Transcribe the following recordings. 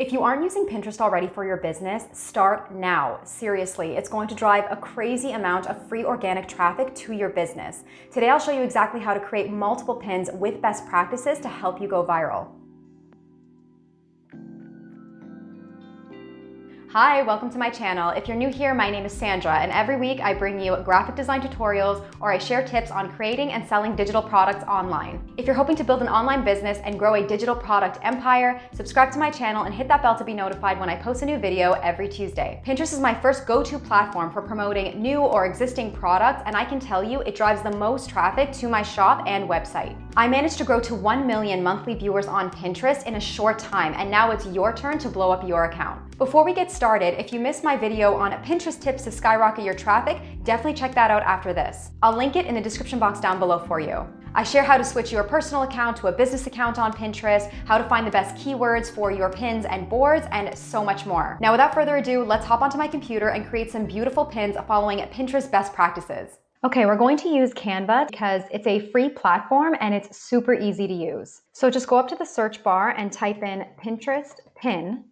If you aren't using Pinterest already for your business, start now. Seriously, it's going to drive a crazy amount of free organic traffic to your business. Today, I'll show you exactly how to create multiple pins with best practices to help you go viral. Hi, welcome to my channel. If you're new here, my name is Sandra, and every week I bring you graphic design tutorials or I share tips on creating and selling digital products online. If you're hoping to build an online business and grow a digital product empire, subscribe to my channel and hit that bell to be notified when I post a new video every Tuesday. Pinterest is my first go-to platform for promoting new or existing products, and I can tell you it drives the most traffic to my shop and website. I managed to grow to 1 million monthly viewers on Pinterest in a short time, and now it's your turn to blow up your account. Before we get started, if you missed my video on Pinterest tips to skyrocket your traffic, definitely check that out after this. I'll link it in the description box down below for you. I share how to switch your personal account to a business account on Pinterest, how to find the best keywords for your pins and boards, and so much more. Now, without further ado, let's hop onto my computer and create some beautiful pins following Pinterest best practices. Okay, we're going to use Canva because it's a free platform and it's super easy to use. So just go up to the search bar and type in Pinterest pin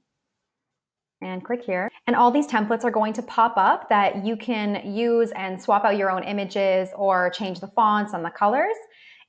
and click here. And all these templates are going to pop up that you can use and swap out your own images or change the fonts and the colors.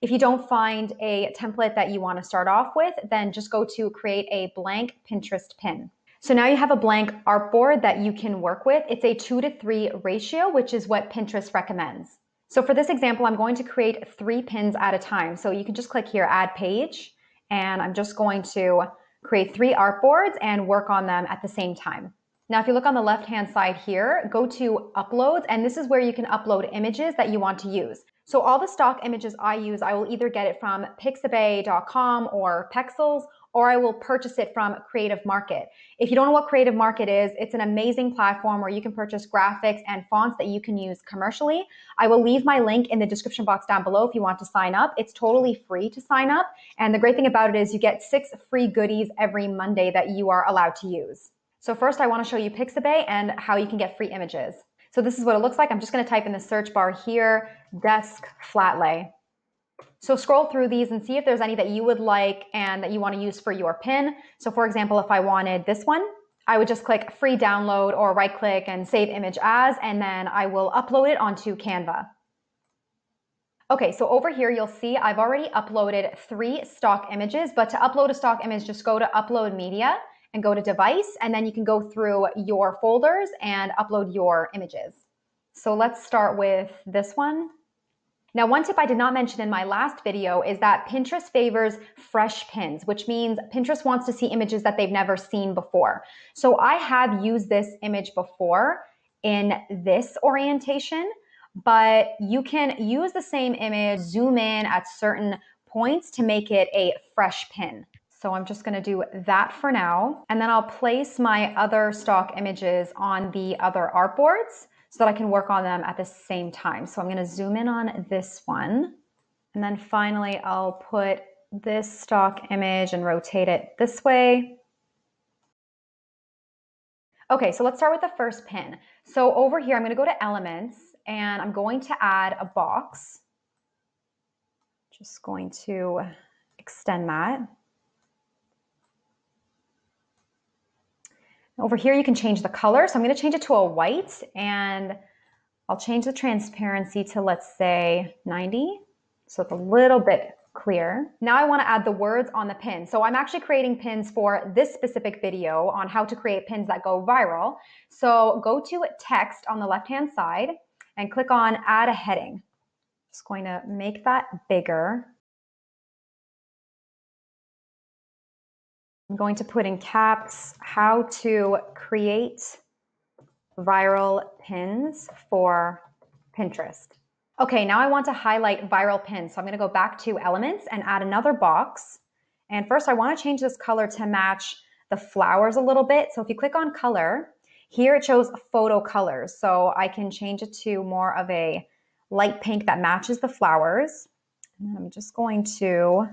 If you don't find a template that you want to start off with, then just go to create a blank Pinterest pin. So now you have a blank artboard that you can work with. It's a two to three ratio, which is what Pinterest recommends. So for this example, I'm going to create three pins at a time. So you can just click here, add page, and I'm just going to create three artboards and work on them at the same time. Now, if you look on the left-hand side here, go to uploads, and this is where you can upload images that you want to use. So all the stock images I use, I will either get it from pixabay.com or Pexels, or I will purchase it from Creative Market. If you don't know what Creative Market is, it's an amazing platform where you can purchase graphics and fonts that you can use commercially. I will leave my link in the description box down below if you want to sign up. It's totally free to sign up. And the great thing about it is you get six free goodies every Monday that you are allowed to use. So first I wanna show you Pixabay and how you can get free images. So this is what it looks like. I'm just gonna type in the search bar here, desk flat lay. So scroll through these and see if there's any that you would like and that you want to use for your pin. So for example, if I wanted this one, I would just click free download or right click and save image as, and then I will upload it onto Canva. Okay, so over here, you'll see I've already uploaded three stock images, but to upload a stock image, just go to upload media and go to device, and then you can go through your folders and upload your images. So let's start with this one. Now, one tip I did not mention in my last video is that Pinterest favors fresh pins, which means Pinterest wants to see images that they've never seen before. So I have used this image before in this orientation, but you can use the same image, zoom in at certain points to make it a fresh pin. So I'm just gonna do that for now. And then I'll place my other stock images on the other artboards so that I can work on them at the same time. So I'm going to zoom in on this one. And then finally, I'll put this stock image and rotate it this way. Okay, so let's start with the first pin. So over here, I'm going to go to elements and I'm going to add a box. Just going to extend that. Over here, you can change the color. So I'm going to change it to a white and I'll change the transparency to, let's say, 90. So it's a little bit clear. Now I want to add the words on the pin. So I'm actually creating pins for this specific video on how to create pins that go viral. So go to text on the left-hand side and click on add a heading. Just going to make that bigger. I'm going to put in caps how to create viral pins for Pinterest. Okay, now I want to highlight viral pins. So I'm going to go back to elements and add another box. And first I want to change this color to match the flowers a little bit. So if you click on color, here it shows photo colors. So I can change it to more of a light pink that matches the flowers. And I'm just going to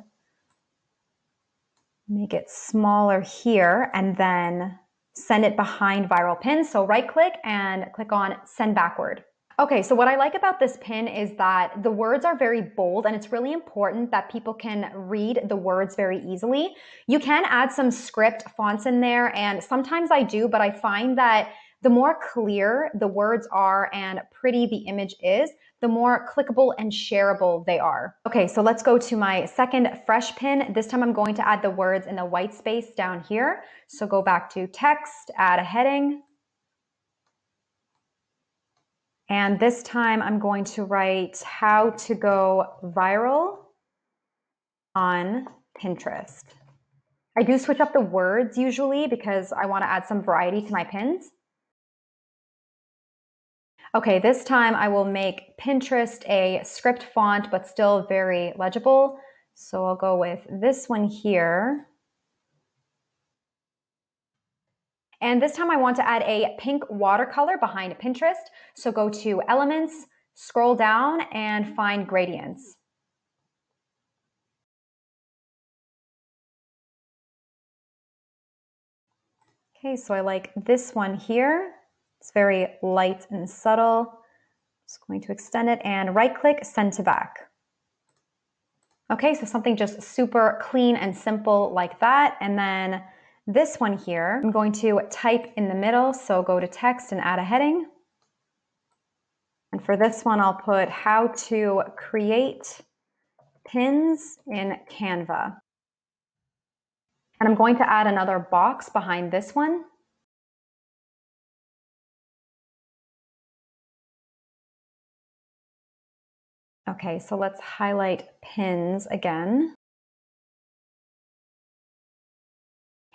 make it smaller here and then send it behind viral pin. So right click and click on send backward. Okay, so what I like about this pin is that the words are very bold and it's really important that people can read the words very easily. You can add some script fonts in there and sometimes I do, but I find that the more clear the words are and pretty the image is, the more clickable and shareable they are. Okay, so let's go to my second fresh pin. This time I'm going to add the words in the white space down here. So go back to text, add a heading, and this time I'm going to write how to go viral on Pinterest. I do switch up the words usually because I want to add some variety to my pins. Okay, this time I will make Pinterest a script font, but still very legible. So I'll go with this one here. And this time I want to add a pink watercolor behind Pinterest. So go to Elements, scroll down and find Gradients. Okay, so I like this one here. It's very light and subtle. Just going to extend it and right click, send to back. Okay, so something just super clean and simple like that. And then this one here, I'm going to type in the middle, so go to text and add a heading. And for this one, I'll put how to create pins in Canva. And I'm going to add another box behind this one. Okay, so let's highlight pins again.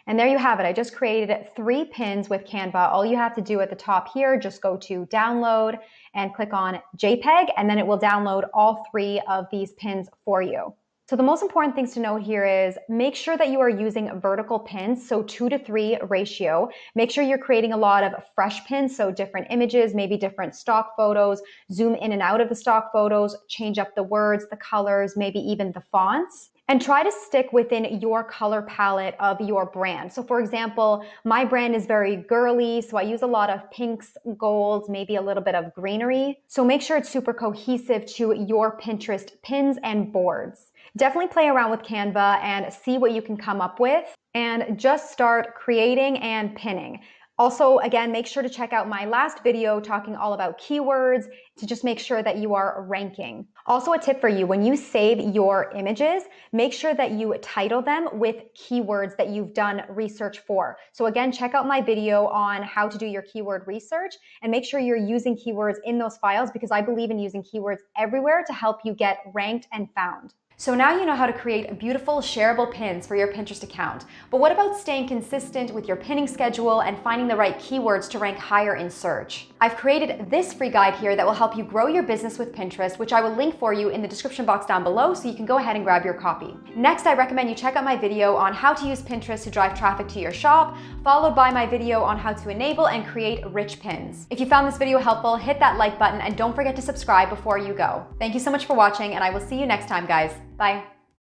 And there you have it. I just created three pins with Canva. All you have to do at the top here, just go to download and click on JPEG, and then it will download all three of these pins for you. So the most important things to note here is make sure that you are using vertical pins, so two to three ratio. Make sure you're creating a lot of fresh pins, so different images, maybe different stock photos, zoom in and out of the stock photos, change up the words, the colors, maybe even the fonts and try to stick within your color palette of your brand. So for example, my brand is very girly, so I use a lot of pinks, golds, maybe a little bit of greenery. So make sure it's super cohesive to your Pinterest pins and boards. Definitely play around with Canva and see what you can come up with and just start creating and pinning. Also, again, make sure to check out my last video talking all about keywords to just make sure that you are ranking. Also, a tip for you, when you save your images, make sure that you title them with keywords that you've done research for. So again, check out my video on how to do your keyword research and make sure you're using keywords in those files because I believe in using keywords everywhere to help you get ranked and found. So now you know how to create beautiful shareable pins for your Pinterest account. But what about staying consistent with your pinning schedule and finding the right keywords to rank higher in search? I've created this free guide here that will help you grow your business with Pinterest, which I will link for you in the description box down below so you can go ahead and grab your copy. Next, I recommend you check out my video on how to use Pinterest to drive traffic to your shop, followed by my video on how to enable and create rich pins. If you found this video helpful, hit that like button and don't forget to subscribe before you go. Thank you so much for watching and I will see you next time, guys. Bye.